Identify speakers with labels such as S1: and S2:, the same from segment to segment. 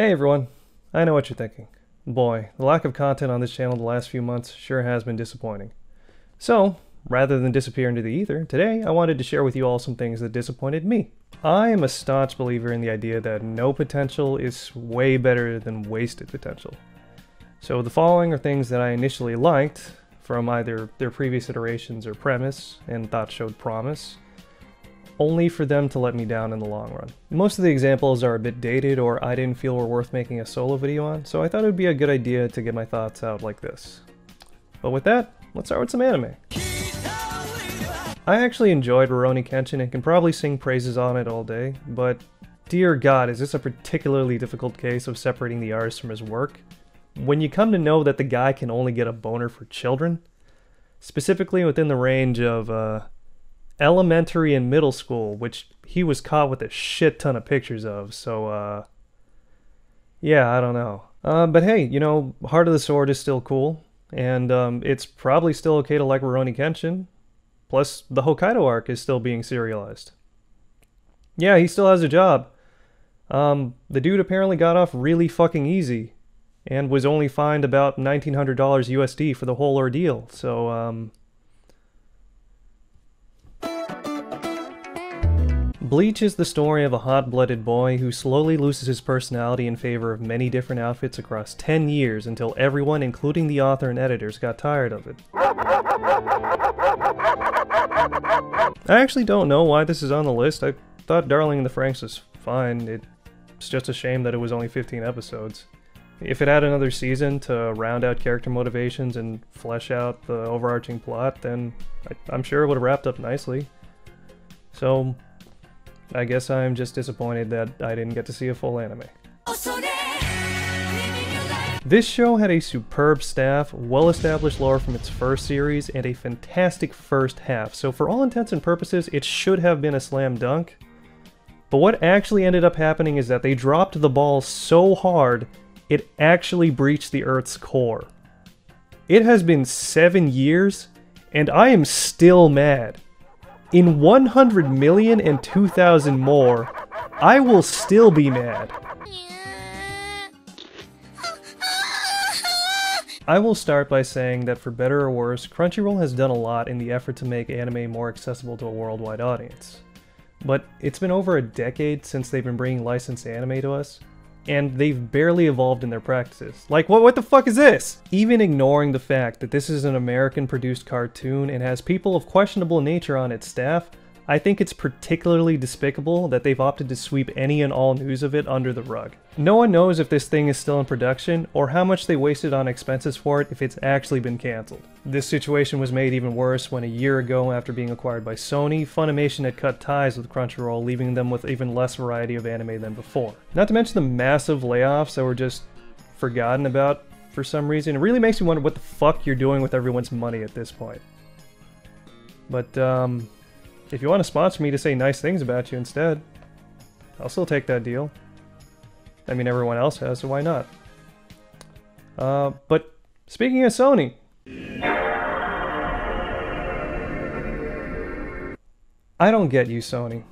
S1: Hey everyone, I know what you're thinking. Boy, the lack of content on this channel the last few months sure has been disappointing. So, rather than disappear into the ether, today I wanted to share with you all some things that disappointed me. I am a staunch believer in the idea that no potential is way better than wasted potential. So the following are things that I initially liked from either their previous iterations or premise and thought showed promise, only for them to let me down in the long run. Most of the examples are a bit dated or I didn't feel were worth making a solo video on, so I thought it would be a good idea to get my thoughts out like this. But with that, let's start with some anime. I actually enjoyed Rurouni Kenshin and can probably sing praises on it all day, but dear god, is this a particularly difficult case of separating the artist from his work? When you come to know that the guy can only get a boner for children, specifically within the range of uh, elementary and middle school, which he was caught with a shit ton of pictures of. So, uh, yeah, I don't know. Uh, but hey, you know, Heart of the Sword is still cool, and um, it's probably still okay to like Rurouni Kenshin. Plus, the Hokkaido arc is still being serialized. Yeah, he still has a job. Um, the dude apparently got off really fucking easy, and was only fined about $1,900 USD for the whole ordeal. So, um, Bleach is the story of a hot-blooded boy who slowly loses his personality in favor of many different outfits across 10 years until everyone, including the author and editors, got tired of it. I actually don't know why this is on the list. I thought Darling in the Franxx was fine. It's just a shame that it was only 15 episodes. If it had another season to round out character motivations and flesh out the overarching plot, then I, am sure it would have wrapped up nicely. So, I guess I'm just disappointed that I didn't get to see a full anime. This show had a superb staff, well-established lore from its first series, and a fantastic first half, so for all intents and purposes, it should have been a slam dunk. But what actually ended up happening is that they dropped the ball so hard, it actually breached the Earth's core. It has been seven years, and I am still mad. In 100 million and 2,000 more, I will still be mad. I will start by saying that for better or worse, Crunchyroll has done a lot in the effort to make anime more accessible to a worldwide audience. But it's been over a decade since they've been bringing licensed anime to us, and they've barely evolved in their practices. Like, what, what the fuck is this? Even ignoring the fact that this is an American produced cartoon and has people of questionable nature on its staff, I think it's particularly despicable that they've opted to sweep any and all news of it under the rug. No one knows if this thing is still in production, or how much they wasted on expenses for it if it's actually been cancelled. This situation was made even worse when a year ago after being acquired by Sony, Funimation had cut ties with Crunchyroll, leaving them with even less variety of anime than before. Not to mention the massive layoffs that were just forgotten about for some reason. It really makes me wonder what the fuck you're doing with everyone's money at this point. But, um, if you want to sponsor me to say nice things about you instead, I'll still take that deal. I mean, everyone else has, so why not? Uh, but speaking of Sony... I don't get you, Sony.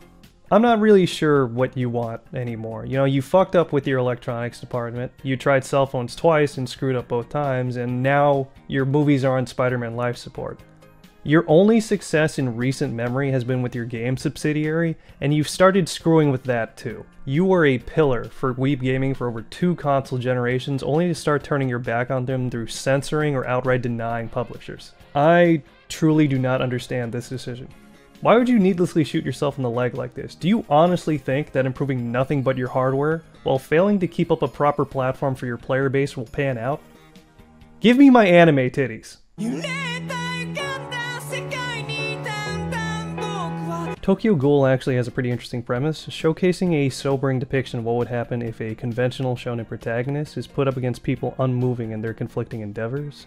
S1: I'm not really sure what you want anymore. You know, you fucked up with your electronics department, you tried cell phones twice and screwed up both times, and now your movies are on Spider-Man life support. Your only success in recent memory has been with your game subsidiary, and you've started screwing with that too. You were a pillar for Weeb Gaming for over two console generations, only to start turning your back on them through censoring or outright denying publishers. I truly do not understand this decision. Why would you needlessly shoot yourself in the leg like this? Do you honestly think that improving nothing but your hardware, while failing to keep up a proper platform for your player base will pan out? Give me my anime titties! Tokyo Ghoul actually has a pretty interesting premise, showcasing a sobering depiction of what would happen if a conventional shonen protagonist is put up against people unmoving in their conflicting endeavors,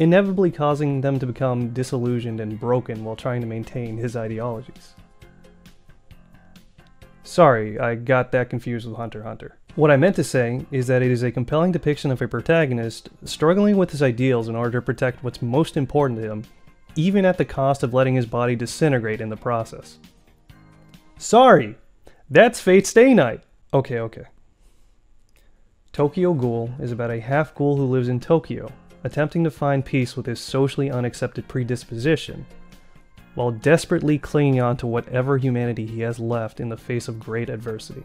S1: inevitably causing them to become disillusioned and broken while trying to maintain his ideologies. Sorry, I got that confused with Hunter Hunter. What I meant to say is that it is a compelling depiction of a protagonist struggling with his ideals in order to protect what's most important to him even at the cost of letting his body disintegrate in the process. Sorry, that's Fate Stay Night. Okay, okay. Tokyo Ghoul is about a half ghoul who lives in Tokyo, attempting to find peace with his socially unaccepted predisposition, while desperately clinging on to whatever humanity he has left in the face of great adversity.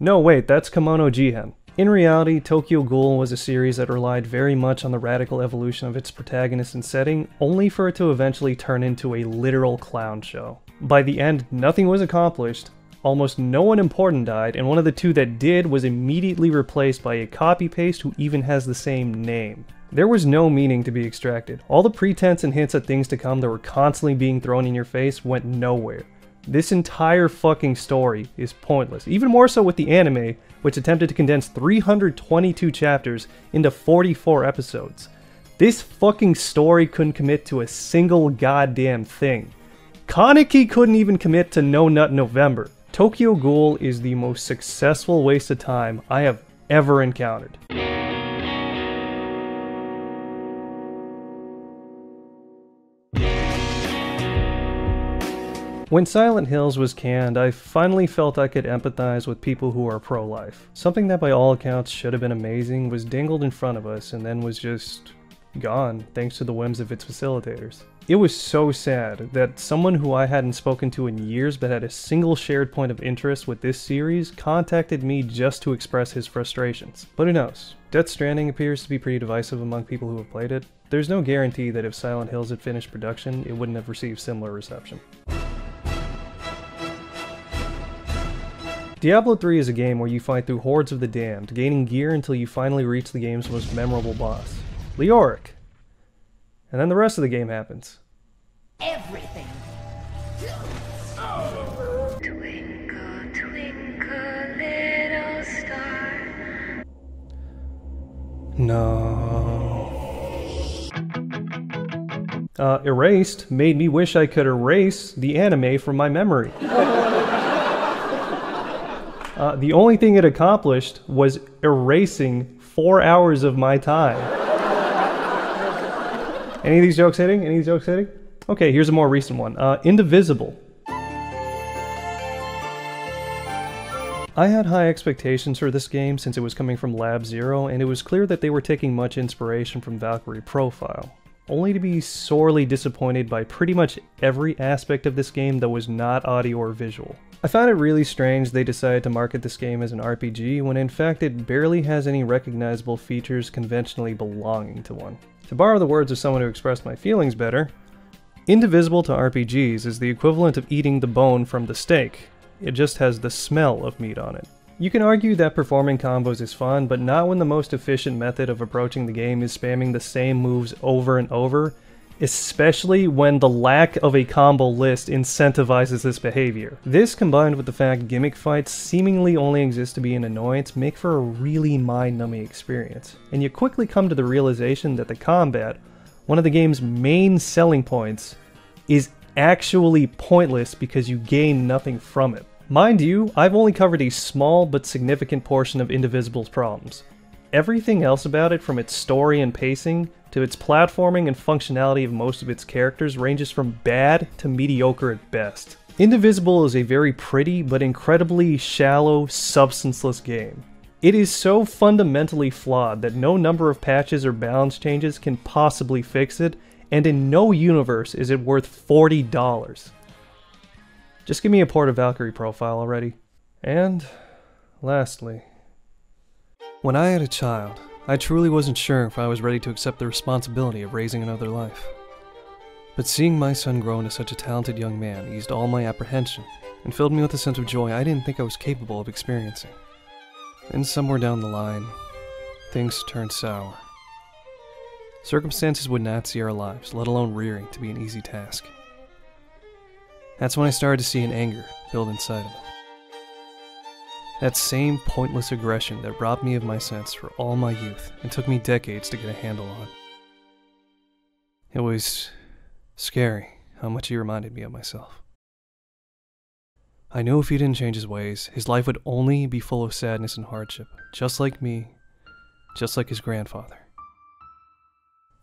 S1: No, wait, that's Kemono Jihen. In reality, Tokyo Ghoul was a series that relied very much on the radical evolution of its protagonist and setting, only for it to eventually turn into a literal clown show. By the end, nothing was accomplished, almost no one important died, and one of the two that did was immediately replaced by a copy-paste who even has the same name. There was no meaning to be extracted. All the pretense and hints at things to come that were constantly being thrown in your face went nowhere. This entire fucking story is pointless, even more so with the anime, which attempted to condense 322 chapters into 44 episodes. This fucking story couldn't commit to a single goddamn thing. Kaneki couldn't even commit to No Nut November. Tokyo Ghoul is the most successful waste of time I have ever encountered. When Silent Hills was canned, I finally felt I could empathize with people who are pro-life. Something that by all accounts should have been amazing was dangled in front of us and then was just gone thanks to the whims of its facilitators. It was so sad that someone who I hadn't spoken to in years but had a single shared point of interest with this series contacted me just to express his frustrations. But who knows? Death Stranding appears to be pretty divisive among people who have played it. There's no guarantee that if Silent Hills had finished production, it wouldn't have received similar reception. Diablo 3 is a game where you fight through hordes of the damned, gaining gear until you finally reach the game's most memorable boss, Leoric. And then the rest of the game happens. Everything. Twinkle, twinkle, little star. No. Uh, erased made me wish I could erase the anime from my memory. Uh, the only thing it accomplished was erasing four hours of my time. Any of these jokes hitting? Any of these jokes hitting? Okay, here's a more recent one. Uh, Indivisible. I had high expectations for this game since it was coming from Lab Zero, and it was clear that they were taking much inspiration from Valkyrie Profile only to be sorely disappointed by pretty much every aspect of this game that was not audio or visual. I found it really strange they decided to market this game as an RPG when in fact it barely has any recognizable features conventionally belonging to one. To borrow the words of someone who expressed my feelings better, Indivisible to RPGs is the equivalent of eating the bone from the steak. It just has the smell of meat on it. You can argue that performing combos is fun, but not when the most efficient method of approaching the game is spamming the same moves over and over, especially when the lack of a combo list incentivizes this behavior. This combined with the fact gimmick fights seemingly only exist to be an annoyance make for a really mind-numbing experience, and you quickly come to the realization that the combat, one of the game's main selling points, is actually pointless because you gain nothing from it. Mind you, I've only covered a small but significant portion of Indivisible's problems. Everything else about it, from its story and pacing, to its platforming and functionality of most of its characters, ranges from bad to mediocre at best. Indivisible is a very pretty but incredibly shallow, substanceless game. It is so fundamentally flawed that no number of patches or balance changes can possibly fix it, and in no universe is it worth $40. Just give me a port of Valkyrie profile already. And, lastly, when I had a child, I truly wasn't sure if I was ready to accept the responsibility of raising another life. But seeing my son grow into such a talented young man eased all my apprehension and filled me with a sense of joy I didn't think I was capable of experiencing. And somewhere down the line, things turned sour. Circumstances would not see our lives, let alone rearing, to be an easy task. That's when I started to see an anger build inside of me. That same pointless aggression that robbed me of my sense for all my youth and took me decades to get a handle on. It was scary how much he reminded me of myself. I knew if he didn't change his ways, his life would only be full of sadness and hardship, just like me, just like his grandfather.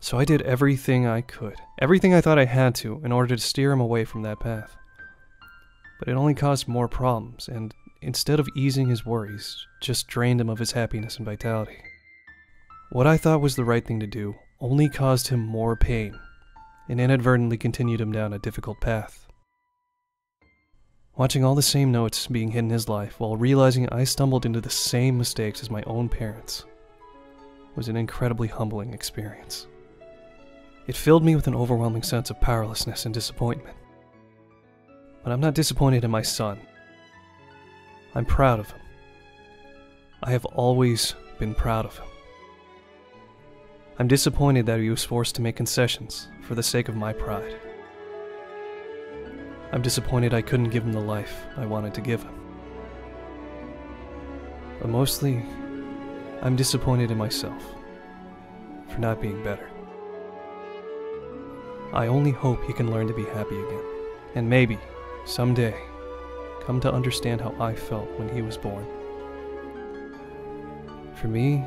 S1: So I did everything I could, everything I thought I had to, in order to steer him away from that path but it only caused more problems, and instead of easing his worries, just drained him of his happiness and vitality. What I thought was the right thing to do only caused him more pain and inadvertently continued him down a difficult path. Watching all the same notes being hit in his life while realizing I stumbled into the same mistakes as my own parents was an incredibly humbling experience. It filled me with an overwhelming sense of powerlessness and disappointment. But I'm not disappointed in my son. I'm proud of him. I have always been proud of him. I'm disappointed that he was forced to make concessions for the sake of my pride. I'm disappointed I couldn't give him the life I wanted to give him. But mostly, I'm disappointed in myself for not being better. I only hope he can learn to be happy again, and maybe, someday, come to understand how I felt when he was born. For me,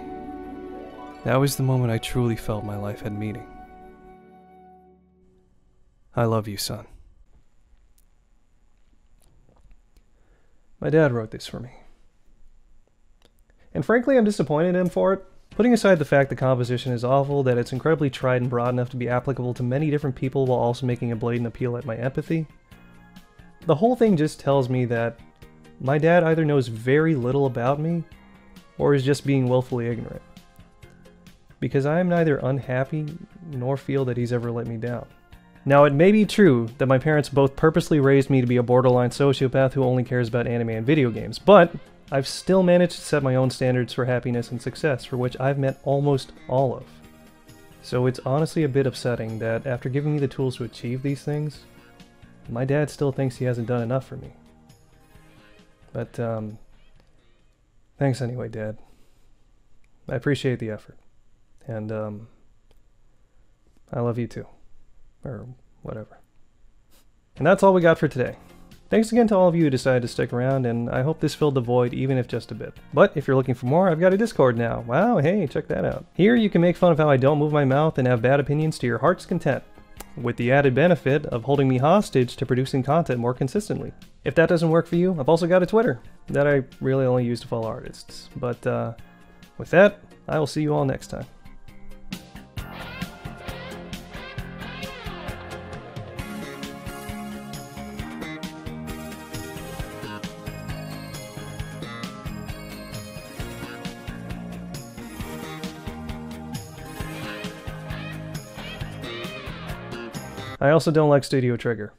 S1: that was the moment I truly felt my life had meaning. I love you, son. My dad wrote this for me. And frankly, I'm disappointed in him for it. Putting aside the fact the composition is awful, that it's incredibly tried and broad enough to be applicable to many different people while also making a blatant appeal at my empathy, the whole thing just tells me that my dad either knows very little about me or is just being willfully ignorant because I am neither unhappy nor feel that he's ever let me down. Now, it may be true that my parents both purposely raised me to be a borderline sociopath who only cares about anime and video games, but I've still managed to set my own standards for happiness and success, for which I've met almost all of. So it's honestly a bit upsetting that after giving me the tools to achieve these things, my dad still thinks he hasn't done enough for me. But, um, thanks anyway, Dad. I appreciate the effort. And um, I love you too. Or whatever. And that's all we got for today. Thanks again to all of you who decided to stick around, and I hope this filled the void even if just a bit. But if you're looking for more, I've got a Discord now. Wow, hey, check that out. Here you can make fun of how I don't move my mouth and have bad opinions to your heart's content, with the added benefit of holding me hostage to producing content more consistently. If that doesn't work for you, I've also got a Twitter that I really only use to follow artists. But uh, with that, I will see you all next time. I also don't like Studio Trigger.